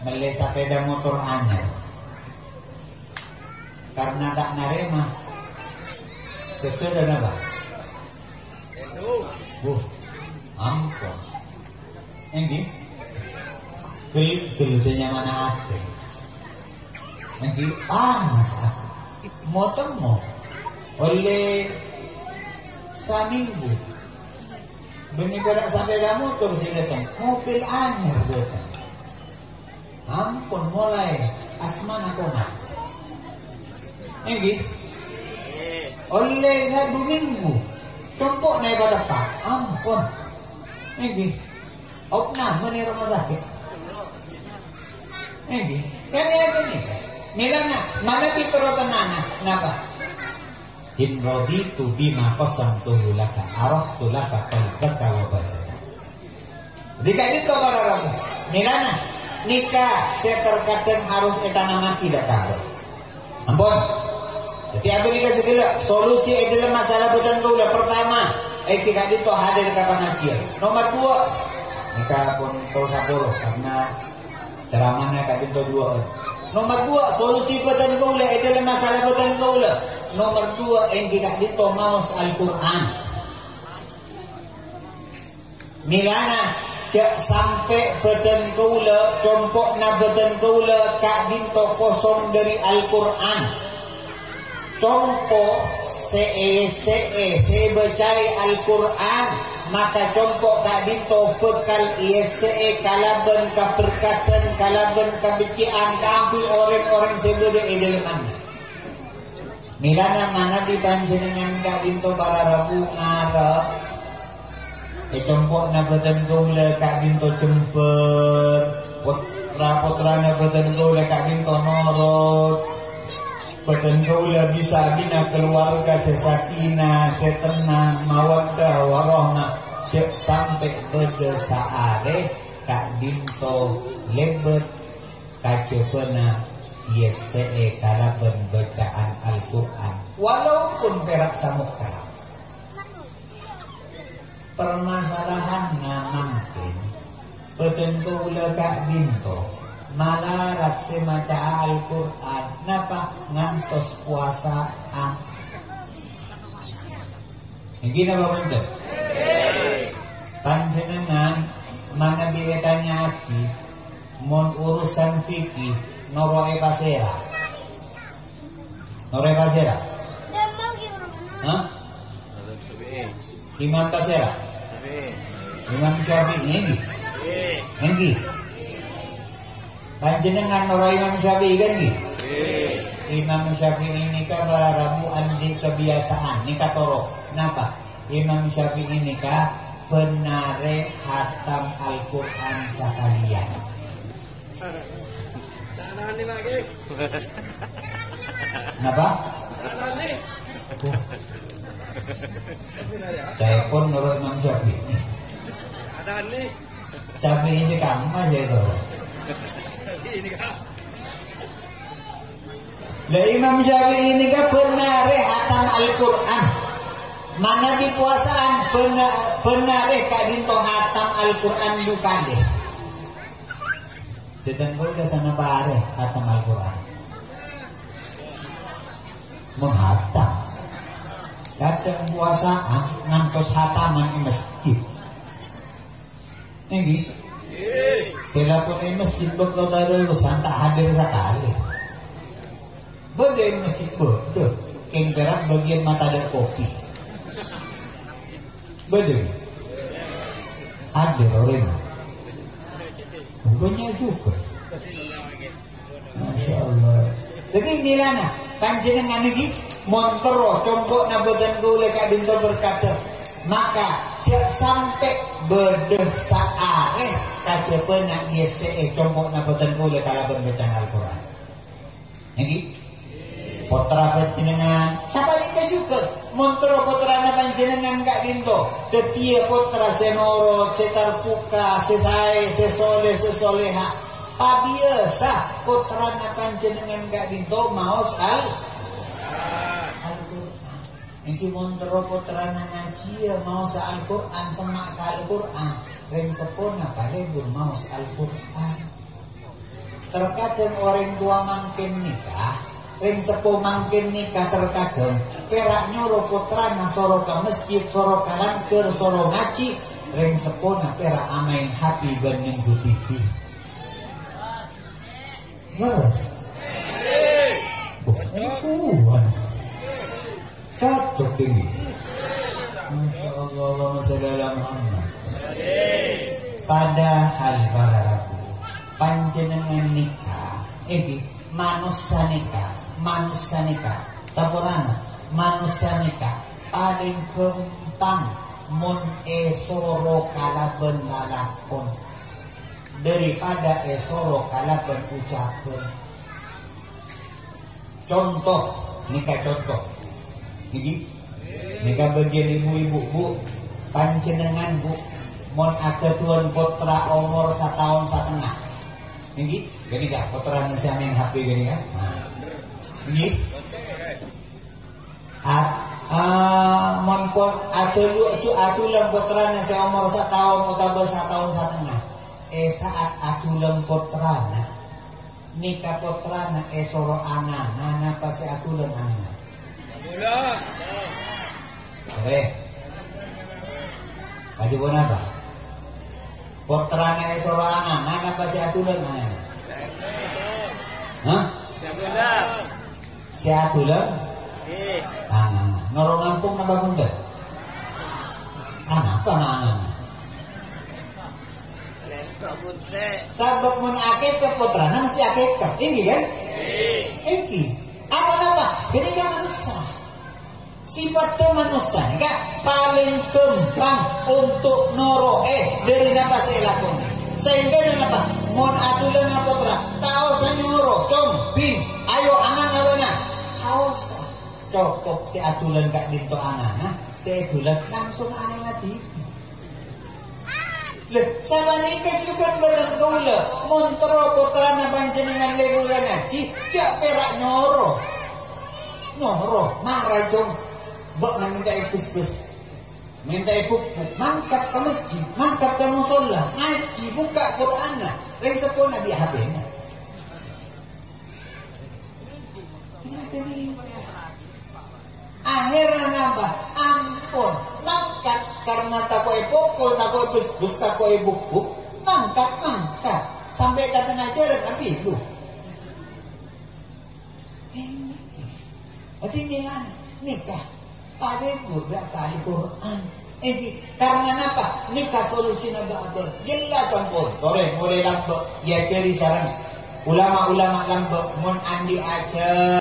beli sepeda motor anyar karena tak narema betul dan apa? Bu, ampun. Ini gel gel senyamana apa ini panas aku motor mo oleh seminggu. Bini berak sampai dah motor sih datang. Mobil anyar datang ampun mulai. Asmana kona ini oleh satu minggu. Compok naik pada pak ampun. Ini opna mana rumah sakit. Ini kan ya gini Milana, mana pitro tenana? Kenapa? In raditu bima qasam tuhulaka arah tulaka qalbaka wa badaka. Jika itu para ramu, Milana, nikah saya terkadang harus etana mati tidak kabar. Ampun. Jadi aku nikah segala solusi adalah masalah badan kaula pertama. Eh kita itu hadir kapan akhir. Nomor dua nikah pun kau sabur karena ceramahnya kak itu dua. Nomor dua, solusi badan kaula adalah masalah badan kaula. Nomor dua, tidak dito maus Al-Quran. Milana, sampai badan kaula, compok na badan kaula, kak dito kosong dari Al-Quran. Compok se se bacai Al-Quran maka compok tak dito bekal ISE kalaban ka perkataan kalaban ka bikian kampi orang-orang sebeda e dalam anda Milana mana di panjenengan ka dito para rabu ngarep? E compok na badan gaula ka dito jember putra putra na badan gaula ka dito norot badan gaula bisa bina keluarga sesakina setenang mawaddah warohmah cek sampai beda are kak dinto lebet kacebena yese kalaban bacaan Al-Quran. Walaupun perak samukra permasalahan mungkin badan gaula kak dinto malarat semaca Al-Quran napa ngantos puasaan ini apa bener? Panjenengan mana biletanya hati mon urusan fikih noroe pasera. Noroe pasera. Hah? Imam pasera. Imam Syafi'i ini. Ini. Panjenengan noroe Imam Syafi'i kan ini. Imam Syafi'i ini kan rabu andi kebiasaan nikah torok. Kenapa? Imam Syafi'i nikah benare hatam Al-Quran sekalian. Kenapa? Saya pun menurut Imam Syafi'i. Syafi'i ini kamu aja itu. Lah Imam Syafi'i ini kan benare hatam Al-Quran. Mana di puasaan benar benar kak dinto hatam Al-Quran dukade. Sedang kau ke sana bare hatam Al-Quran. Menghatam. Kadang puasaan ngantos hataman masjid. Ini Sila pun di masjid betul taruh tak hadir sekali. Bagaimana masjid betul. Keng perak bagian mata dan kopi. Betul. Ada orang. Banyak juga. Masya Allah. Jadi nilana panjenengan lagi montero combok na badan gule kak bintu berkata maka cek sampai bedeh saare kaca pena yese combok na badan gule kala bacaan Al-Quran. Ini potra panjenengan siapa kita juga montro potra na panjenengan kak dinto tetia potra senorot setarpuka sesai sesole sesoleha pabiasa potra na panjenengan kak dinto maos al Al-Quran. Iki montro potra na ngaji mau sa Al-Quran semak Al-Quran ring sepona pare bun maos Al-Quran. Terkadang orang tua mangkin nikah ring sepuh mangkin nikah terkadang perak nyuruh putra nah soro ke masjid soro ke langker soro ngaji ring perak amain hati bening ku TV Leres. Kuat Cocok ini. Masya Allah salli ala Muhammad Padahal para rabu panjenengan nikah iki manusia nikah manusia nikah tapurana manusia nikah paling gampang mun esoro kalaben lalakon daripada esoro kalaben ucapkan contoh nikah contoh. Jadi nikah bagian ibu-ibu bu panjenengan bu mon ada tuan putra umur setahun setengah. Ini gini gak kotoran yang main HP gini kan nah. ini mon pot atu lu itu atu lem kotoran yang saya umur satu tahun atau satu tahun setengah. Eh saat atu lem kotoran nikah kotoran eh soro anak anak pasti atu lem anak Oke. Kadi pun apa? Putrane soro anak, anak pasti atulan anak. Hah? Atulan. Si atulan? Eh. Anak. Noro ngampung napa bunda? Anak apa anak? Sabab mun akeh ke putrana mesti akeh ke. Ini kan? Ini. Apa apa? Jadi jangan usah sifat kemanusiaan paling gampang untuk noro eh dari apa saya lakukan? Sehingga dengan apa? Atulan apa tra tahu saya nyoro com bin ayo angan tahu cocok si atulan kak dinto angan saya bulan langsung angan ngati Le, sama nikah juga benar kula. Montro putra na panjenengan leburan ngaji, jak perak nyoro. Nyoro, marah jong Mbak nak minta ipus-pus Minta ibu Mangkat ke masjid Mangkat ke musola Ngaji buka Quran lah. Ring Nabi Habib Akhirnya apa? Ampun. Mangkat karena takoi pukul Takoi bus-bus Takoi buk-buk Mangkat, mangkat. Sampai datang ajaran Nabi ibu Ini Jadi ini nikah paling mudah kali Quran. Ini karena apa? Nikah solusi nabi. Jelas ampun. Tore mulai lambat. Ya cari saran. Ulama-ulama lambat. Mun andi aja.